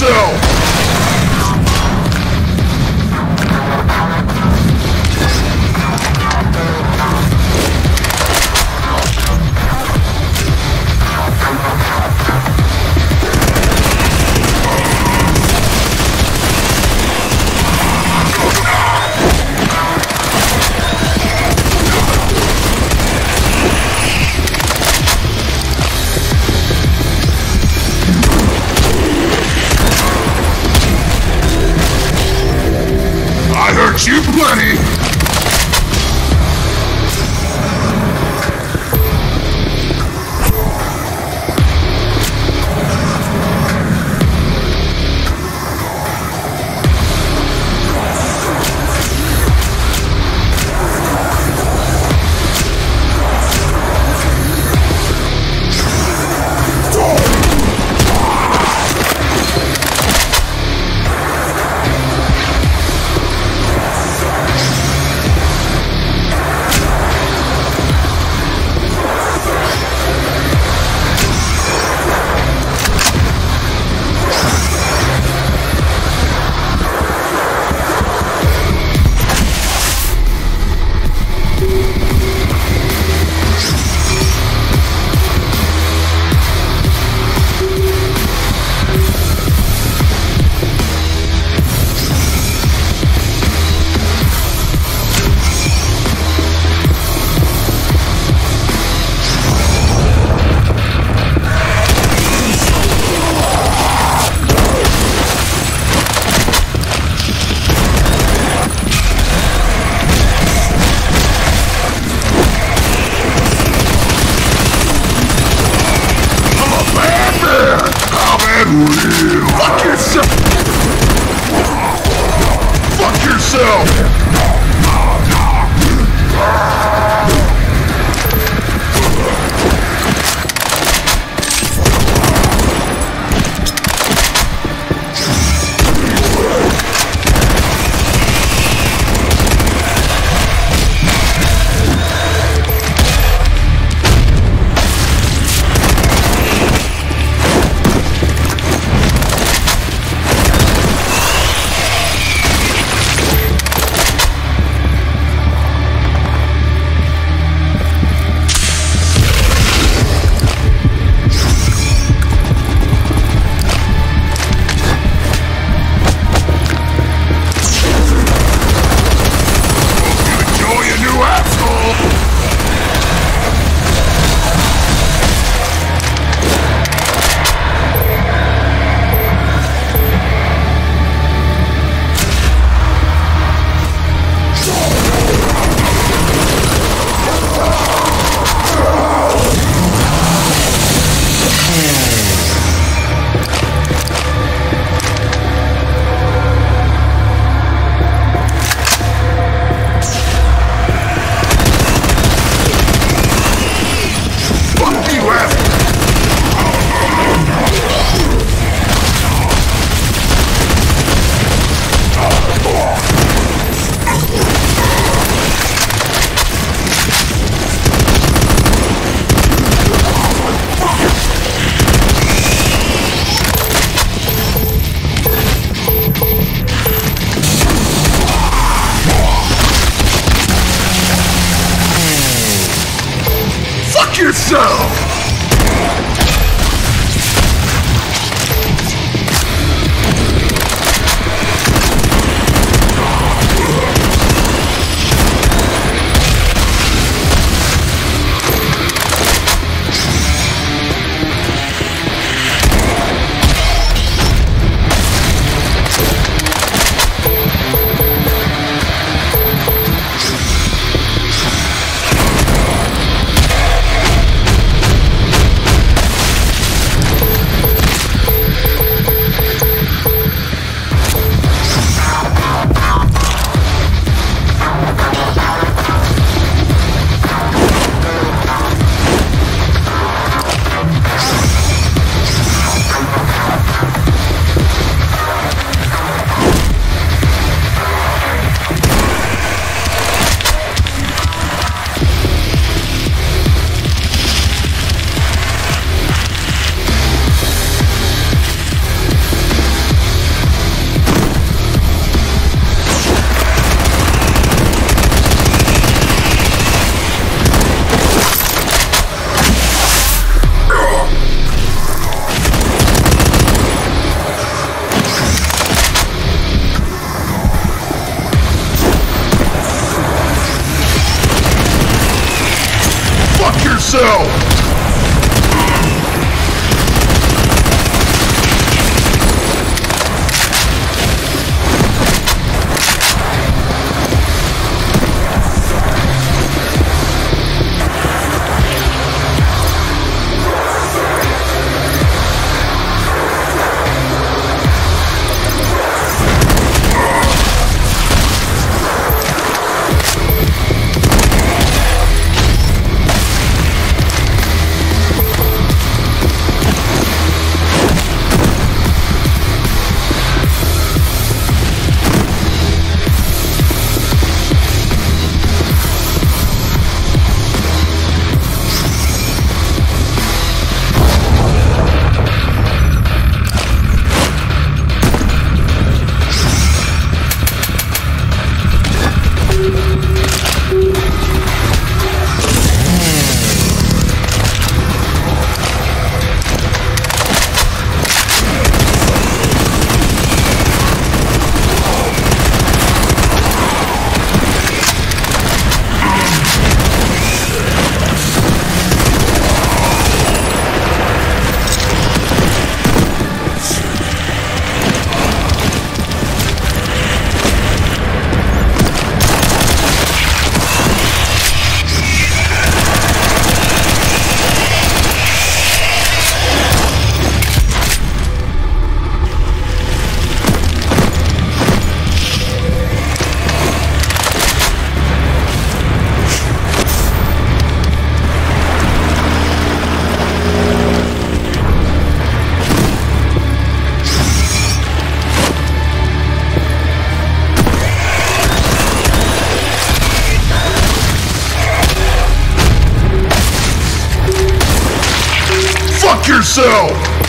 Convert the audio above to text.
yourself! Fuck yourself! Fuck yourself! Fuck yourself!